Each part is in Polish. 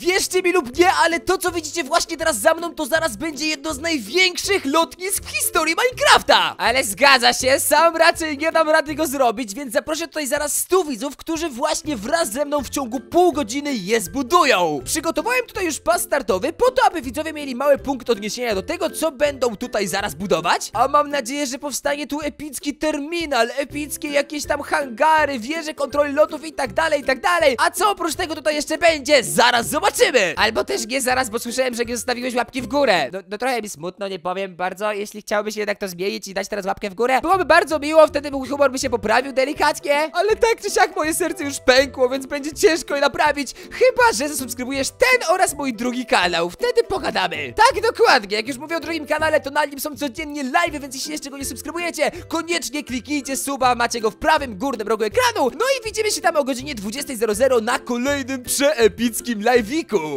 Wierzcie mi lub nie, ale to co widzicie właśnie teraz za mną, to zaraz będzie jedno z największych lotnisk w historii Minecrafta! Ale zgadza się, sam raczej nie dam rady go zrobić, więc zaproszę tutaj zaraz 100 widzów, którzy właśnie wraz ze mną w ciągu pół godziny je zbudują. Przygotowałem tutaj już pas startowy, po to, aby widzowie mieli mały punkt odniesienia do tego, co będą tutaj zaraz budować. A mam nadzieję, że powstanie tu epicki terminal, epickie jakieś tam hangary, wieże kontroli lotów i tak dalej, i tak dalej. A co oprócz tego tutaj jeszcze będzie? Zaraz zobaczymy! Albo też nie zaraz, bo słyszałem, że nie zostawiłeś łapki w górę. No, no trochę mi smutno, nie powiem bardzo. Jeśli chciałbyś jednak to zmienić i dać teraz łapkę w górę, byłoby bardzo miło, wtedy mój humor by się poprawił delikatnie. Ale tak czy siak moje serce już pękło, więc będzie ciężko je naprawić. Chyba, że zasubskrybujesz ten oraz mój drugi kanał. Wtedy pogadamy. Tak, dokładnie. Jak już mówię o drugim kanale, to na nim są codziennie live, więc jeśli jeszcze go nie subskrybujecie, koniecznie kliknijcie suba, macie go w prawym górnym rogu ekranu. No i widzimy się tam o godzinie 20.00 na kolejnym przeepickim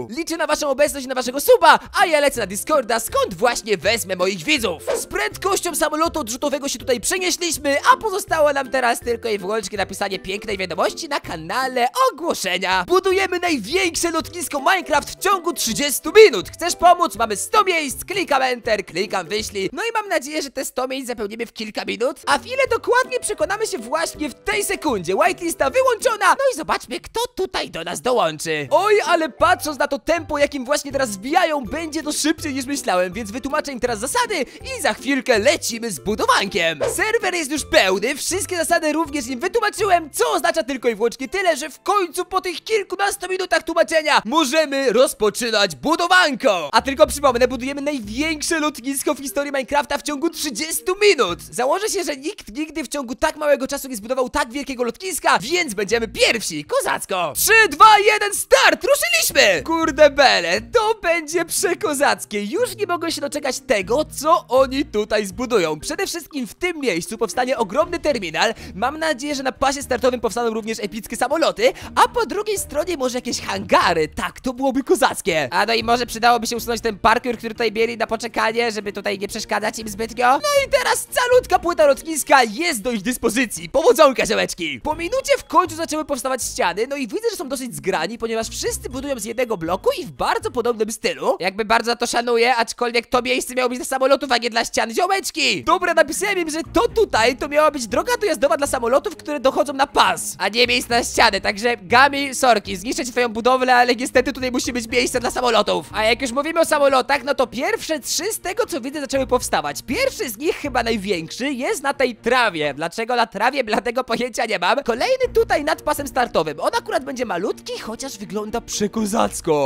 Liczę na waszą obecność i na waszego suba, a ja lecę na Discorda, skąd właśnie wezmę moich widzów. Z prędkością samolotu odrzutowego się tutaj przenieśliśmy, a pozostało nam teraz tylko i wyłącznie napisanie pięknej wiadomości na kanale ogłoszenia. Budujemy największe lotnisko Minecraft w ciągu 30 minut. Chcesz pomóc? Mamy 100 miejsc, klikam enter, klikam wyślij. No i mam nadzieję, że te 100 miejsc zapełnimy w kilka minut. A w ile dokładnie przekonamy się właśnie w tej sekundzie. Whitelista wyłączona. No i zobaczmy, kto tutaj do nas dołączy. Oj, ale patrząc na to tempo, jakim właśnie teraz wbijają, będzie to szybciej niż myślałem, więc wytłumaczę im teraz zasady i za chwilkę lecimy z budowankiem. Serwer jest już pełny, wszystkie zasady również im wytłumaczyłem, co oznacza tylko i wyłącznie tyle, że w końcu po tych kilkunastu minutach tłumaczenia możemy rozpoczynać budowanko. A tylko przypomnę, budujemy największe lotnisko w historii Minecrafta w ciągu 30 minut. Założę się, że nikt nigdy w ciągu tak małego czasu nie zbudował tak wielkiego lotniska, więc będziemy pierwsi, kozacko. 3, 2, 1, start, ruszyliśmy! Kurde bele, to będzie przekozackie. Już nie mogę się doczekać tego, co oni tutaj zbudują. Przede wszystkim w tym miejscu powstanie ogromny terminal. Mam nadzieję, że na pasie startowym powstaną również epickie samoloty, a po drugiej stronie może jakieś hangary. Tak, to byłoby kozackie. A no i może przydałoby się usunąć ten parkour, który tutaj mieli na poczekanie, żeby tutaj nie przeszkadzać im zbytnio. No i teraz calutka płyta lotniska jest do ich dyspozycji. Powodzonka, ziomeczki! Po minucie w końcu zaczęły powstawać ściany, no i widzę, że są dosyć zgrani, ponieważ wszyscy budują z jednego bloku i w bardzo podobnym stylu. Jakby bardzo to szanuję, aczkolwiek to miejsce miało być dla samolotów, a nie dla ścian, ziomeczki! Dobra, napisałem im, że to tutaj to miała być droga dojazdowa dla samolotów, które dochodzą na pas, a nie miejsce na ściany, także Gami, sorki, zniszczę ci twoją budowlę, ale niestety tutaj musi być miejsce dla samolotów. A jak już mówimy o samolotach, no to pierwsze trzy z tego, co widzę, zaczęły powstawać. Pierwszy z nich, chyba największy, jest na tej trawie. Dlaczego na trawie? Bladego pojęcia nie mam. Kolejny tutaj nad pasem startowym. On akurat będzie malutki, chociaż wygląda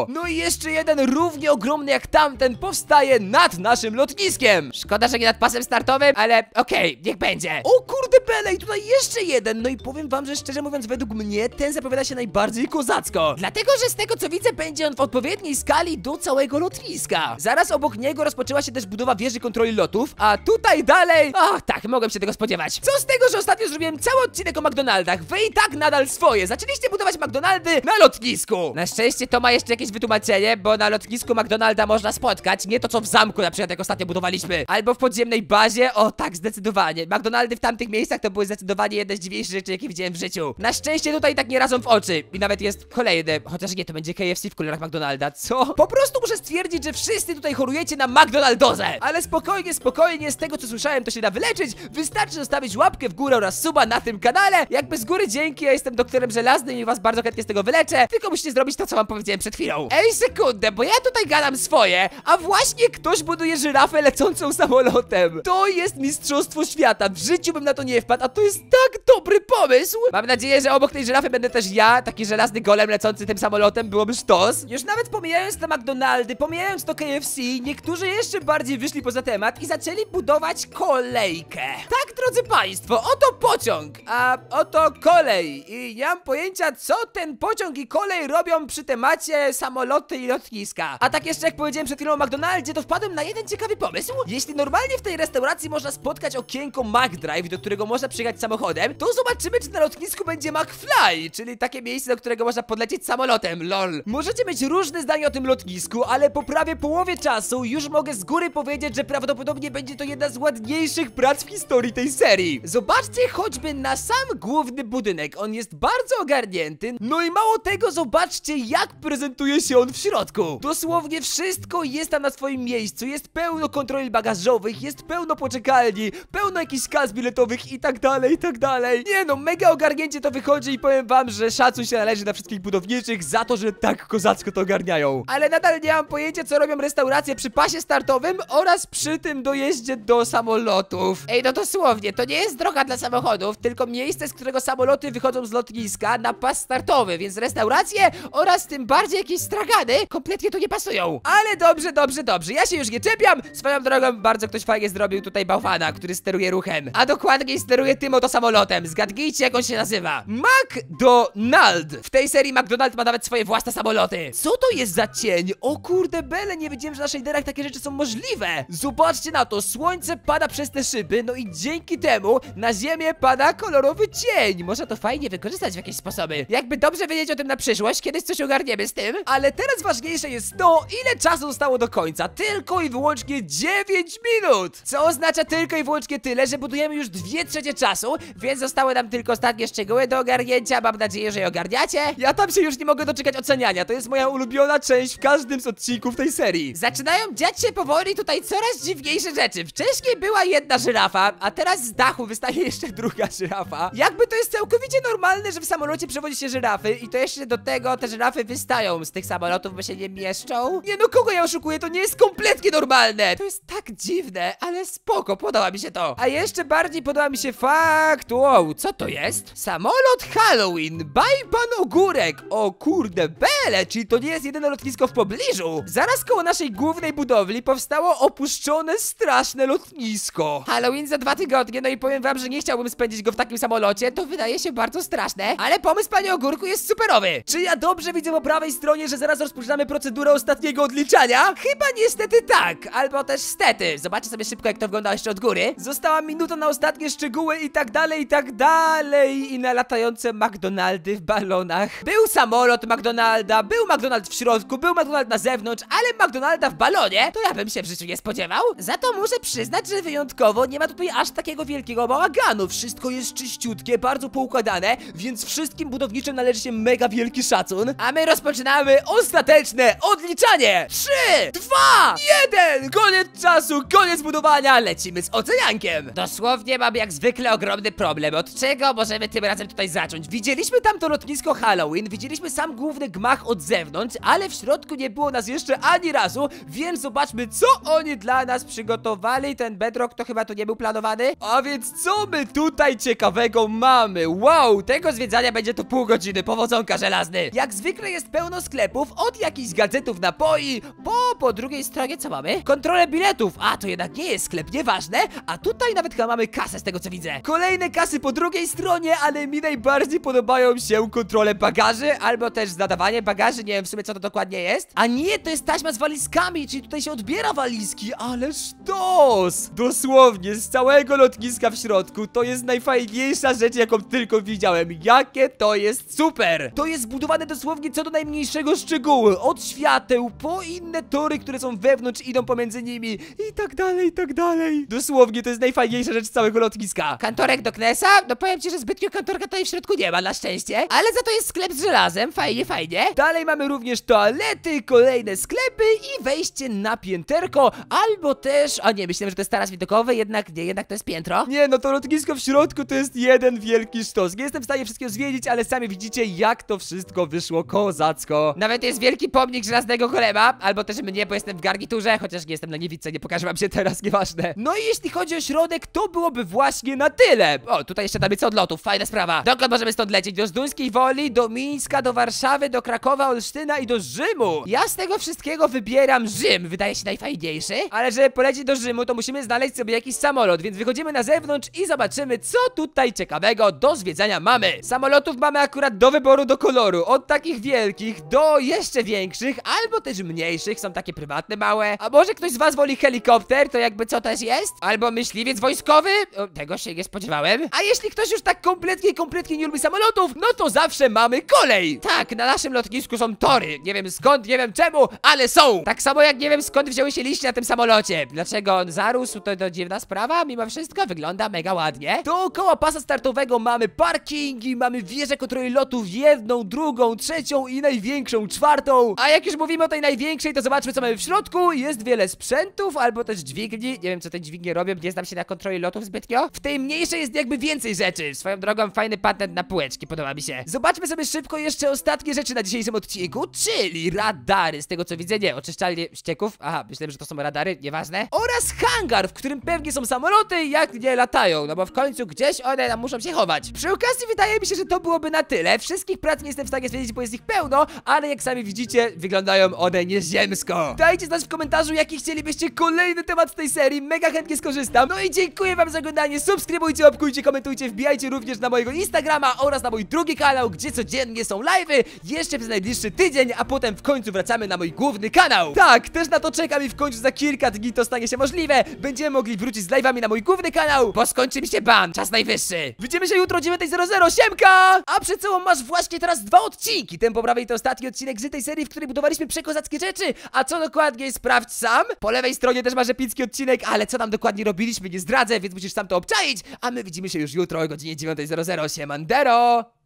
No i jeszcze jeden równie ogromny jak tamten powstaje nad naszym lotniskiem. Szkoda, że nie nad pasem startowym, ale okej, niech będzie. O kurde bele, i tutaj jeszcze jeden. No i powiem wam, że szczerze mówiąc, według mnie ten zapowiada się najbardziej kozacko. Dlatego, że z tego co widzę, będzie on w odpowiedniej skali do całego lotniska. Zaraz obok niego rozpoczęła się też budowa wieży kontroli lotów, a tutaj dalej... Ach, tak, mogłem się tego spodziewać. Co z tego, że ostatnio zrobiłem cały odcinek o McDonaldach? Wy i tak nadal swoje. Zaczęliście budować McDonaldy na lotnisku. Na szczęście to ma jeszcze jakieś wytłumaczenie, bo na lotnisku McDonalda można spotkać, nie to co w zamku na przykład jak ostatnio budowaliśmy. Albo w podziemnej bazie, o tak, zdecydowanie. McDonaldy w tamtych miejscach to były zdecydowanie jedne z dziwniejszych rzeczy, jakie widziałem w życiu. Na szczęście tutaj tak nie razą w oczy. I nawet jest kolejny, chociaż nie, to będzie KFC w kolorach McDonalda. Co? Po prostu muszę stwierdzić, że wszyscy tutaj chorujecie na McDonaldozę. Ale spokojnie, spokojnie, z tego co słyszałem, to się da wyleczyć. Wystarczy zostawić łapkę w górę oraz suba na tym kanale. Jakby z góry dzięki, ja jestem doktorem żelaznym i was bardzo chętnie z tego wyleczę. Tylko musicie zrobić to, co wam powiedziałem przed chwilą. Ej, sekundę, bo ja tutaj gadam swoje, a właśnie ktoś buduje żyrafę lecącą samolotem. To jest mistrzostwo świata. W życiu bym na to nie wpadł, a to jest tak dobry pomysł. Mam nadzieję, że obok tej żyrafy będę też ja, taki żelazny golem lecący tym samolotem, byłoby sztos. Już nawet pomijając te McDonaldy, pomijając to KFC, niektórzy jeszcze bardziej wyszli poza temat i zaczęli budować kolejkę. Tak, drodzy państwo, oto pociąg, a oto kolej. I nie mam pojęcia, co ten pociąg i kolej robią przy temacie samoloty i lotniska. A tak jeszcze jak powiedziałem przed chwilą o McDonaldzie, to wpadłem na jeden ciekawy pomysł. Jeśli normalnie w tej restauracji można spotkać okienko McDrive, do którego można przyjechać samochodem, to zobaczymy, czy na lotnisku będzie McFly, czyli takie miejsce, do którego można podlecieć samolotem, lol. Możecie mieć różne zdania o tym lotnisku, ale po prawie połowie czasu już mogę z góry powiedzieć, że prawdopodobnie będzie to jedna z ładniejszych prac w historii tej serii. Zobaczcie choćby na sam główny budynek, on jest bardzo ogarnięty, no i mało tego, zobaczcie jak prezentuje się on w środku. Dosłownie wszystko jest tam na swoim miejscu, jest pełno kontroli bagażowych, jest pełno poczekalni, pełno jakichś kas biletowych i tak dalej, i tak dalej. Nie no, mega ogarnięcie to wychodzi i powiem wam, że szacun się należy dla wszystkich budowniczych za to, że tak kozacko to ogarniają. Ale nadal nie mam pojęcia, co robią restauracje przy pasie startowym oraz przy tym dojeździe do samolotów. Ej, no dosłownie, to nie jest droga dla samochodów, tylko miejsce, z którego samoloty wychodzą z lotniska na pas startowy, więc restauracje oraz tym bardziej jakieś stragany kompletnie tu nie pasują. Ale dobrze, dobrze, dobrze, ja się już nie czepiam. Swoją drogą bardzo ktoś fajnie zrobił tutaj bałwana, który steruje ruchem. A dokładniej steruje tym oto samolotem. Zgadnijcie, jak on się nazywa. McDonald. W tej serii McDonald ma nawet swoje własne samoloty. Co to jest za cień? O kurde, bele, nie wiedziałem, że na shaderach takie rzeczy są możliwe. Zobaczcie na to, słońce pada przez te szyby, no i dzięki temu na ziemię pada kolorowy cień. Można to fajnie wykorzystać w jakieś sposoby. Jakby dobrze wiedzieć o tym na przyszłość, kiedyś coś ogarniemy z tym. Ale teraz ważniejsze jest to, ile czasu zostało do końca. Tylko i wyłącznie 9 minut. Co oznacza tylko i wyłącznie tyle, że budujemy już 2 trzecie czasu, więc zostały nam tylko ostatnie szczegóły do ogarnięcia. Mam nadzieję, że je ogarniacie. Ja tam się już nie mogę doczekać oceniania. To jest moja ulubiona część w każdym z odcinków tej serii. Zaczynają dziać się powoli tutaj coraz dziwniejsze rzeczy. Wcześniej była jedna żyrafa, a teraz z dachu wystaje jeszcze druga żyrafa. Jakby to jest całkowicie normalne, że w samolocie przewozi się żyrafy i to jeszcze do tego te żyrafy wystają z tych samolotów, bo się nie mieszczą. Nie no, kogo ja oszukuję? To nie jest kompletnie normalne. To jest tak dziwne, ale spoko, podoba mi się to. A jeszcze bardziej podoba mi się fakt, wow, co to jest? Samolot Halloween, baj pan ogórek. O kurde, bele, czyli to nie jest jedyne lotnisko w pobliżu. Zaraz koło naszej głównej budowli powstało opuszczone, straszne lotnisko. Halloween za dwa tygodnie, no i powiem wam, że nie chciałbym spędzić go w takim samolocie, to wydaje się bardzo straszne, ale pomysł panie ogórku jest superowy. Czy ja dobrze widzę po prawej stronie, że zaraz rozpoczynamy procedurę ostatniego odliczania? Chyba niestety tak, albo też stety. Zobaczcie sobie szybko, jak to wygląda jeszcze od góry. Została minuta na ostatnie szczegóły i tak dalej, i tak dalej. I na latające McDonaldy w balonach. Był samolot McDonalda, był McDonald w środku, był McDonald na zewnątrz, ale McDonalda w balonie to ja bym się w życiu nie spodziewał. Za to muszę przyznać, że wyjątkowo nie ma tutaj aż takiego wielkiego bałaganu. Wszystko jest czyściutkie, bardzo poukładane, więc wszystkim budowniczym należy się mega wielki szacun. A my rozpoczynamy ostateczne odliczanie. 3, 2, 1! Koniec czasu, koniec budowania, lecimy z oceniankiem. Dosłownie mam jak zwykle ogromny problem. Od czego możemy tym razem tutaj zacząć? Widzieliśmy tam to lotnisko Halloween, widzieliśmy sam główny gmach od zewnątrz, ale w środku nie było nas jeszcze ani razu, więc zobaczmy, co oni dla nas przygotowali. Ten bedrock to chyba tu nie był planowany. A więc co my tutaj ciekawego mamy? Wow, tego zwiedzania będzie to pół godziny, powodzonka żelazny. Jak zwykle jest pełno sklepów, od jakichś gadżetów napoi, po po drugiej stronie co mamy? Kontrolę biletów. A, to jednak nie jest sklep, nieważne. A tutaj nawet chyba mamy kasę z tego co widzę. Kolejne kasy po drugiej stronie, ale mi najbardziej podobają się kontrole bagaży, albo też zadawanie bagaży, nie wiem w sumie co to dokładnie jest. A nie, to jest taśma z walizkami, czyli tutaj się odbiera walizki, ale sztos! Dosłownie, z całego lotniska w środku, to jest najfajniejsza rzecz, jaką tylko widziałem. Jakie to jest super! To jest zbudowane dosłownie co do najmniejszego szczegółu, od świateł, po inne tory, które są wewnątrz, idą pomiędzy nimi i tak dalej, i tak dalej. Dosłownie, to jest najfajniejsza rzecz całego lotniska. Kantorek do Knesa? No powiem ci, że zbytnio kantorka tutaj w środku nie ma, na szczęście, ale za to jest sklep z żelazem, fajnie, fajnie. Dalej mamy również toalety, kolejne sklepy i wejście na pięterko, albo też, a nie, myślałem, że to jest taras widokowy, jednak nie, jednak to jest piętro. Nie, no to lotnisko w środku to jest jeden wielki sztos. Nie jestem w stanie wszystkiego zwiedzić, ale sami widzicie, jak to wszystko wyszło Nawet jest wielki pomnik żelaznego golema, albo też mnie, bo jestem w garniturze, chociaż nie jestem na niewidce, nie pokażę wam się teraz, nieważne. No i jeśli chodzi o środek, to byłoby właśnie na tyle. O, tutaj jeszcze tablica odlotów, fajna sprawa. Dokąd możemy stąd lecieć? Do Zduńskiej Woli, do Mińska, do Warszawy, do Krakowa, Olsztyna i do Rzymu. Ja z tego wszystkiego wybieram Rzym, wydaje się najfajniejszy. Ale żeby polecieć do Rzymu, to musimy znaleźć sobie jakiś samolot, więc wychodzimy na zewnątrz i zobaczymy, co tutaj ciekawego do zwiedzania mamy. Samolotów mamy akurat do wyboru do koloru, od takich wielkich do jeszcze większych, albo też mniejszych. Są takie prywatne małe. A może ktoś z was woli helikopter, to jakby co też jest? Albo myśliwiec wojskowy? O, tego się nie spodziewałem. A jeśli ktoś już tak kompletnie, kompletnie nie lubi samolotów, no to zawsze mamy kolej. Tak, na naszym lotnisku są tory. Nie wiem skąd, nie wiem czemu, ale są. Tak samo jak nie wiem skąd wzięły się liście na tym samolocie. Dlaczego on zarósł, to, to dziwna sprawa. Mimo wszystko wygląda mega ładnie. Dookoła pasa startowego mamy parkingi, mamy wieże kontroli lotów, jedną, drugą, trzecią i największą, czwartą. A jak już mówimy o tej największej, to zobaczmy co mamy w środku. Jest wiele sprzętów, albo też dźwigni. Nie wiem co te dźwignie robią, nie znam się na kontroli lotów zbytnio. W tej mniejszej jest jakby więcej rzeczy. Swoją drogą fajny patent na półeczki, podoba mi się. Zobaczmy sobie szybko jeszcze ostatnie rzeczy na dzisiejszym odcinku, czyli radary. Z tego co widzę, nie, oczyszczalnie ścieków. Aha, myślałem, że to są radary, nieważne. Oraz hangar, w którym pewnie są samoloty, jak nie latają, no bo w końcu gdzieś one muszą się chować. Przy okazji wydaje mi się, że to byłoby na tyle. Wszystkich prac nie jestem w stanie stwierdzić, bo jest ich pełno, ale jak sami widzicie, wyglądają one nieziemsko. Dajcie znać w komentarzu, jaki chcielibyście kolejny temat z tej serii, mega chętnie skorzystam. No i dziękuję wam za oglądanie, subskrybujcie, łapkujcie, komentujcie, wbijajcie również na mojego Instagrama oraz na mój drugi kanał, gdzie codziennie są live'y, jeszcze przez najbliższy tydzień, a potem w końcu wracamy na mój główny kanał. Tak, też na to czekam i w końcu za kilka dni to stanie się możliwe. Będziemy mogli wrócić z live'ami na mój główny kanał, bo skończy mi się ban, czas najwyższy. Widzimy się jutro o 9.00, siemka! A przed sobą masz właśnie teraz dwa odcinki. Ten po prawej to ostatni odcinek z tej serii, w której budowaliśmy przekozackie rzeczy. A co dokładnie sprawdź sam. Po lewej stronie też masz epicki odcinek, ale co tam dokładnie robiliśmy nie zdradzę, więc musisz sam to obczaić. A my widzimy się już jutro o godzinie 9.00, siemandero!